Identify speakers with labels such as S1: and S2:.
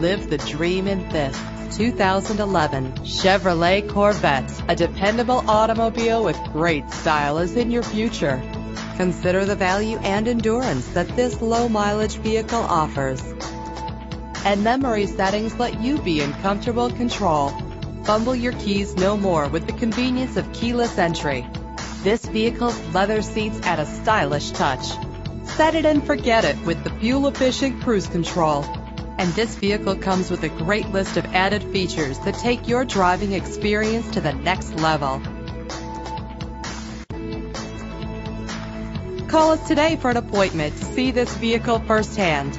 S1: Live the dream in this 2011 Chevrolet Corvette. A dependable automobile with great style is in your future. Consider the value and endurance that this low mileage vehicle offers. And memory settings let you be in comfortable control. Fumble your keys no more with the convenience of keyless entry. This vehicle's leather seats add a stylish touch. Set it and forget it with the fuel-efficient cruise control. And this vehicle comes with a great list of added features that take your driving experience to the next level. Call us today for an appointment to see this vehicle firsthand.